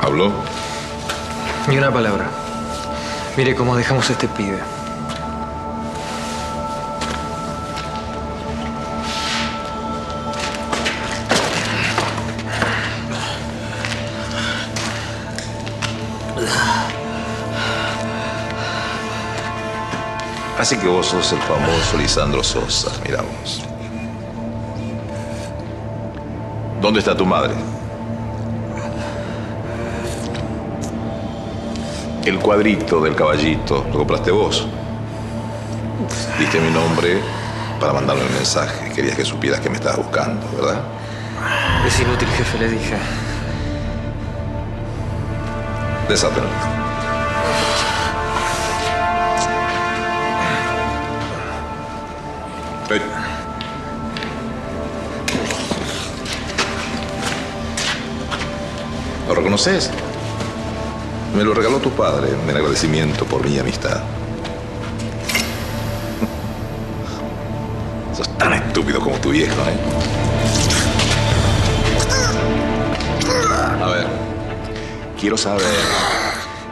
¿Habló? Ni una palabra. Mire cómo dejamos a este pibe. Así que vos sos el famoso Lisandro Sosa, miramos. ¿Dónde está tu madre? El cuadrito del caballito, ¿lo compraste vos? Diste mi nombre para mandarme un mensaje. Querías que supieras que me estabas buscando, ¿verdad? Es inútil, jefe, le dije. Desátelo. ¿Lo reconoces? Me lo regaló tu padre en agradecimiento por mi amistad. Sos tan estúpido como tu viejo, ¿eh? A ver, quiero saber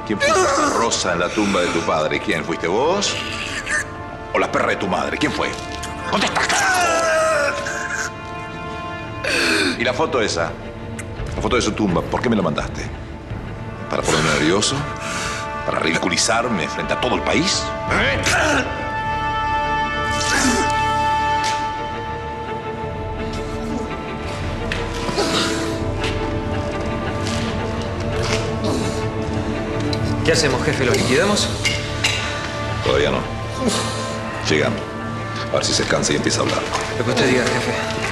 quién puso esta rosa en la tumba de tu padre. ¿Quién? ¿Fuiste vos? ¿O la perra de tu madre? ¿Quién fue? ¡Contesta, carajo! ¿Y la foto esa? La foto de su tumba, ¿por qué me la mandaste? ¿Para ponerme nervioso? ¿Para ridiculizarme frente a todo el país? ¿Eh? ¿Qué hacemos, jefe? ¿Lo liquidamos? Todavía no. Llegan. A ver si se cansa y empieza a hablar. Lo que usted diga, jefe.